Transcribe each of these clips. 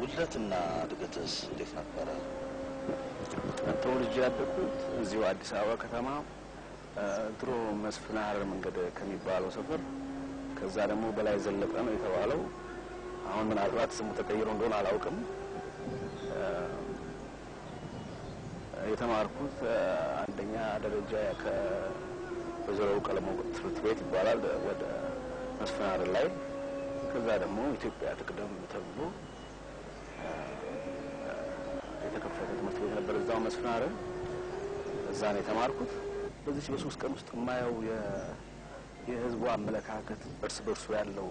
ውልደትና እድገትስ እንዴት ነበረ? ተወልጄ ያደግኩት እዚሁ አዲስ አበባ ከተማ ድሮ መስፍን ሀረር መንገድ ከሚባለው ሰፈር ከዛ ደግሞ በላይ ዘለቀ ነው የተባለው። አሁን ምናልባት ስሙ ተቀይሮ እንደሆነ አላውቅም። የተማርኩት አንደኛ ደረጃ ከወይዘሮ ቀለሞ ትምህርት ቤት ይባላል ወደ መስፍን ሀረር ላይ ከዛ ደግሞ ኢትዮጵያ ትቅደም ተብሎ የተከፈተ ትምህርት ቤት ነበር እዛው መስፍን ሀረር። እዛ ነው የተማርኩት። በዚች በሶስት ቀን ውስጥ የማየው የህዝቡ አመለካከት እርስ በርሱ ያለው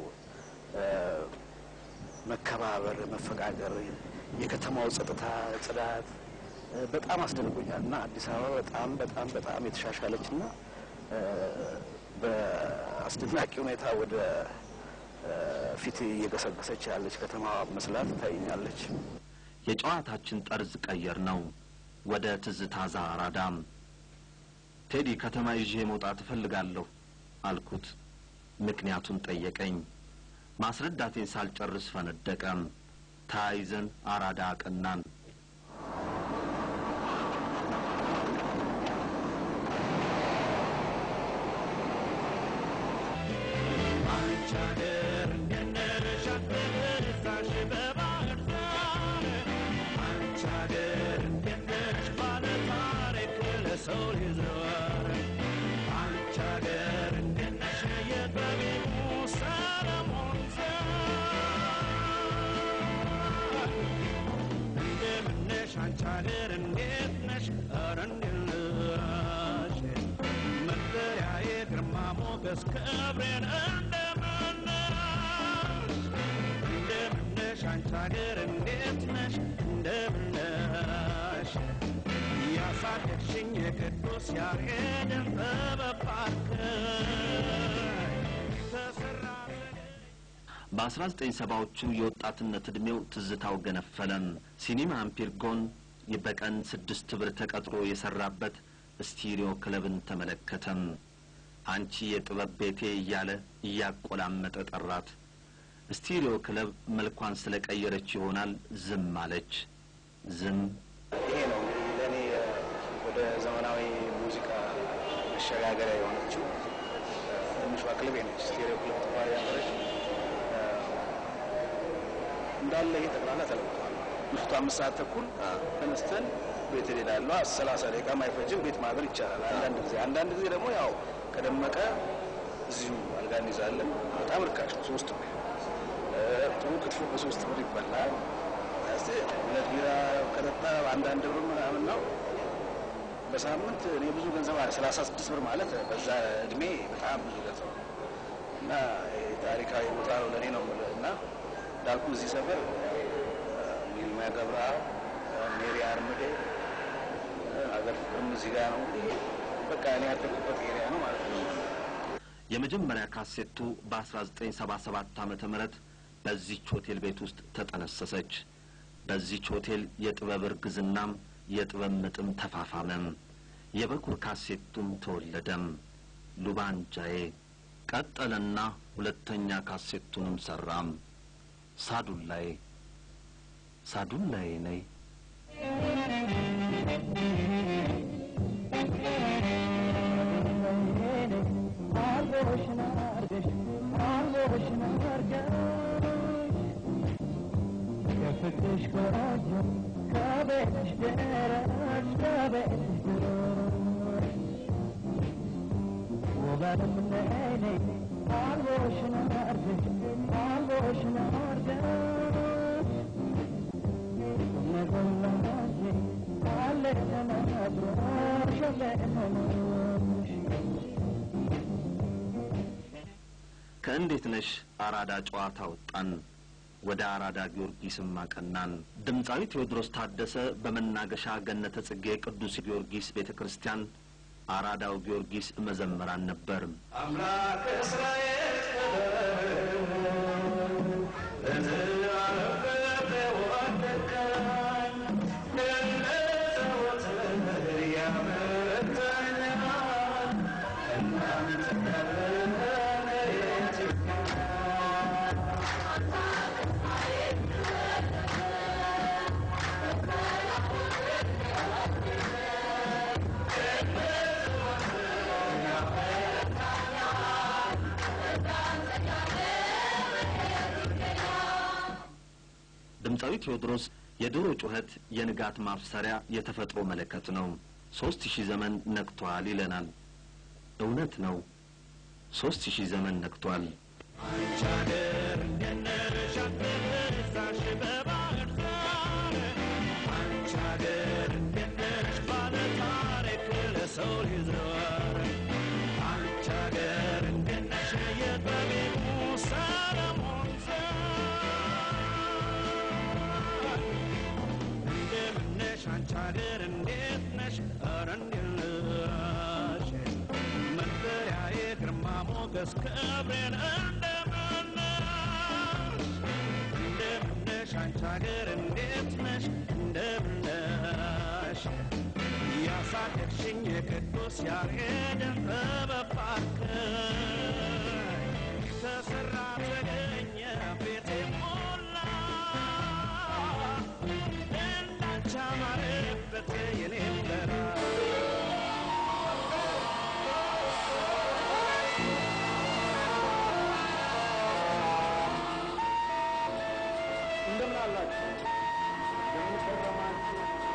መከባበር፣ መፈቃቀር፣ የከተማው ጸጥታ፣ ጽዳት በጣም አስደንቆኛል እና አዲስ አበባ በጣም በጣም በጣም የተሻሻለች እና በአስደናቂ ሁኔታ ወደ ፊት እየገሰገሰች ያለች ከተማ መስላት ታይኛለች። የጨዋታችን ጠርዝ ቀየር ነው ወደ ትዝታ ዛራዳም ቴዲ ከተማ ይዤ መውጣት እፈልጋለሁ አልኩት። ምክንያቱን ጠየቀኝ። ማስረዳቴን ሳልጨርስ ፈነደቀም። ተያይዘን አራዳ አቀናን። ክብሬን እንደምነሽ እንደምነሽ አንቺ ሀገር እንዴት ነሽ? እንደምነሽ ያሳደግሽኝ የቅዱስ ያሬድን ጥበብ ባርከኝ ተሰራ በአስራ ዘጠኝ ሰባዎቹ የወጣትነት ዕድሜው ትዝታው ገነፈለም። ሲኒማ አምፒር ጎን በቀን ስድስት ብር ተቀጥሮ የሰራበት ስቲሪዮ ክለብን ተመለከተም። አንቺ የጥበብ ቤቴ እያለ እያቆላመጠ ጠራት። ስቲሪዮ ክለብ መልኳን ስለቀየረች ይሆናል ዝም አለች። ዝም ይሄ ነው ለእኔ ወደ ዘመናዊ ሙዚቃ መሸጋገሪያ የሆነችው ትንሿ ክለብ ነች። ስቴሪዮ ክለብ ተባለ ያመረች እንዳለ ይሄ ጠቅላላ ተለውጧል። ምሽቱ አምስት ሰዓት ተኩል ተነስተን ቤት እሄዳለሁ። ሰላሳ ደቂቃ አይፈጅም ቤት ማደር ይቻላል። አንዳንድ ጊዜ አንዳንድ ጊዜ ደግሞ ያው ከደመቀ እዚሁ አልጋ እንይዛለን። በጣም ርካሽ ነው። ሶስት ብር ጥሩ ክትፎ በሶስት ብር ይበላል። ሁለት ቢራ ከጠጣ አንዳንድ ብር ምናምን ነው። በሳምንት እኔ ብዙ ገንዘብ አለ ሰላሳ ስድስት ብር ማለት በዛ እድሜ በጣም ብዙ ገንዘብ ነው እና ታሪካዊ ቦታ ነው ለእኔ ነው እና እንዳልኩ እዚህ ሰፈር ሚልሚያ ገብረአብ፣ ሜሪ አርምዴ፣ አገር ፍቅርም እዚህ ጋር ነው። በቃ እኔ ያደግኩበት area ነው ማለት ነው። የመጀመሪያ ካሴቱ በ1977 ዓመተ ምህረት በዚች ሆቴል ቤት ውስጥ ተጠነሰሰች። በዚች ሆቴል የጥበብ እርግዝናም የጥበብ ምጥም ተፋፋመም። የበኩር ካሴቱም ተወለደም። ሉባንጃዬ ቀጠለና ሁለተኛ ካሴቱንም ሰራም። ሳዱላዬ Sao đúng này này Yakışık olacağım, kabeşler, kabeşler Olarım neyleyin, al boşuna artık ከእንዴት ነሽ አራዳ ጨዋታ ወጣን። ወደ አራዳ ጊዮርጊስም አቀናን። ድምፃዊ ቴዎድሮስ ታደሰ በመናገሻ ገነተ ጽጌ ቅዱስ ጊዮርጊስ ቤተ ክርስቲያን አራዳው ጊዮርጊስ መዘምራን ነበር። አምላክ እስራኤል ድምፃዊ ቴዎድሮስ የዶሮ ጩኸት የንጋት ማብሰሪያ የተፈጥሮ መለከት ነው። ሶስት ሺህ ዘመን ነግቷል ይለናል። እውነት ነው። ሶስት ሺህ ዘመን ነግቷል። አንቺ ግርማ ሞገስ ክብሬን እንደምን ነሽ እንደምን ነሽ አንቺ አገር እንዴት ነሽ እንደምን ነሽ ያሳደግሽኝ የቅዱስ ያሬድን ጥበብ ባርከኝ 了，行，同学们。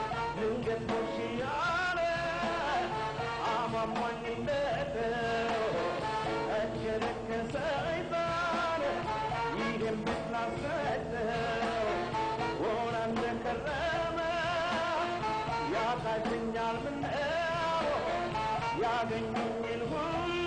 ድንገት ቦሽ ያለ አሟሟኝ እንደተው እከረከ ሰይጣን ሊገምት ላሰቀው ወና እንደከረመ ያቃተኛል ምነው ያገኙኝን ሁሉ